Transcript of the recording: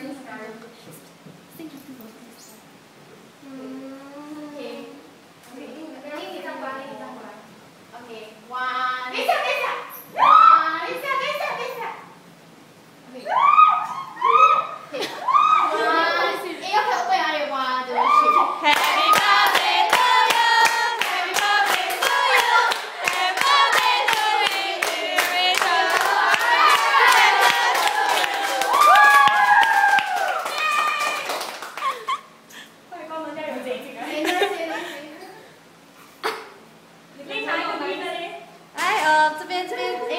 Thank you. Okay. Okay. Okay. Okay. Okay. it's